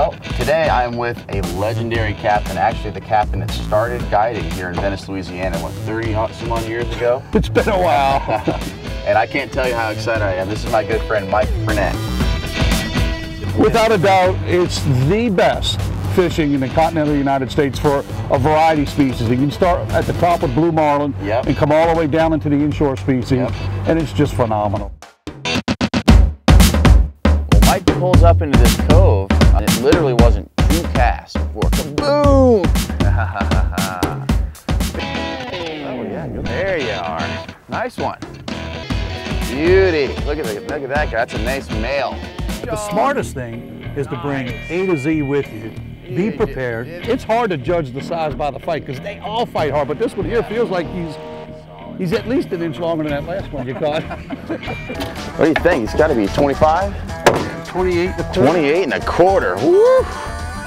Well, today I'm with a legendary captain, actually the captain that started guiding here in Venice, Louisiana, what, 30 some odd years ago? It's been a while. and I can't tell you how excited I am. This is my good friend, Mike Frenette. Without a doubt, it's the best fishing in the continental United States for a variety of species. You can start at the top with blue marlin yep. and come all the way down into the inshore species, yep. and it's just phenomenal. Well, Mike pulls up into this cove, and it literally wasn't two casts before kaboom! oh yeah, there you are. Nice one. Beauty. Look at, the, look at that guy. That's a nice male. The smartest thing is to bring A to Z with you be prepared. It's hard to judge the size by the fight because they all fight hard, but this one here feels like he's he's at least an inch longer than that last one you caught. what do you think? He's got to be 25? 28 and a quarter. 28 and a quarter. Woo!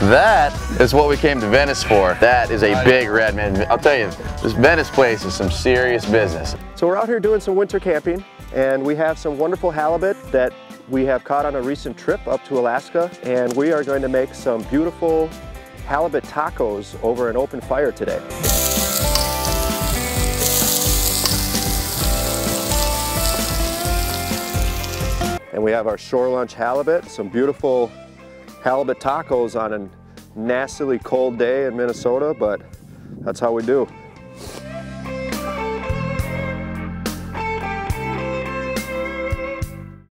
That is what we came to Venice for. That is a big red man. I'll tell you, this Venice place is some serious business. So we're out here doing some winter camping and we have some wonderful halibut that we have caught on a recent trip up to Alaska and we are going to make some beautiful halibut tacos over an open fire today. And we have our shore lunch halibut, some beautiful halibut tacos on a nastily cold day in Minnesota, but that's how we do.